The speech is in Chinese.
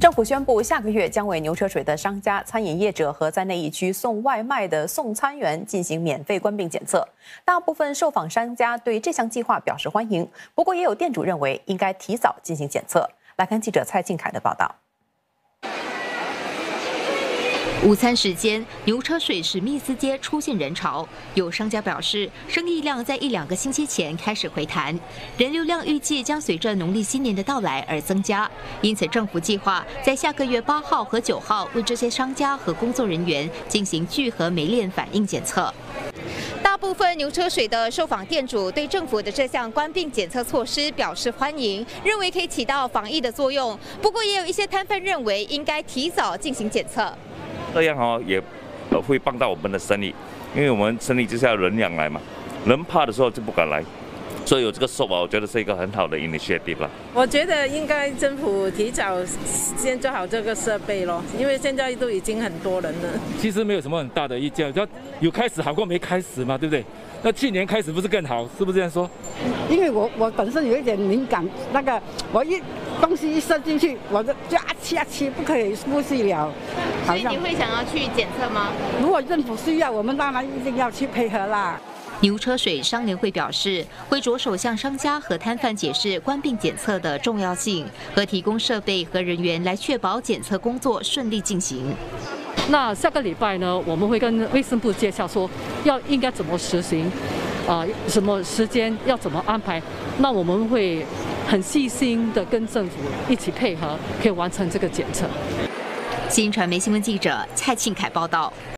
政府宣布，下个月将为牛车水的商家、餐饮业者和在内疫区送外卖的送餐员进行免费冠病检测。大部分受访商家对这项计划表示欢迎，不过也有店主认为应该提早进行检测。来看记者蔡静凯的报道。午餐时间，牛车水史密斯街出现人潮。有商家表示，生意量在一两个星期前开始回弹，人流量预计将随着农历新年的到来而增加。因此，政府计划在下个月八号和九号为这些商家和工作人员进行聚合酶链反应检测。大部分牛车水的受访店主对政府的这项关闭检测措施表示欢迎，认为可以起到防疫的作用。不过，也有一些摊贩认为应该提早进行检测。这样哦，也会帮到我们的生意，因为我们生意就是要人养来嘛，人怕的时候就不敢来，所以有这个说法，我觉得是一个很好的 initiative 了。我觉得应该政府提早先做好这个设备咯，因为现在都已经很多人了。其实没有什么很大的意见，要有开始好过没开始嘛，对不对？那去年开始不是更好，是不是这样说？因为我我本身有一点敏感，那个我一东西一塞进去，我就就啊气啊气，不可以呼吸了。所以你会想要去检测吗？如果政府需要，我们当然一定要去配合啦。牛车水商联会表示，会着手向商家和摊贩解释关病检测的重要性，和提供设备和人员来确保检测工作顺利进行。那下个礼拜呢，我们会跟卫生部介绍说要应该怎么实行，啊，什么时间要怎么安排。那我们会很细心的跟政府一起配合，可以完成这个检测。新传媒新闻记者蔡庆凯报道。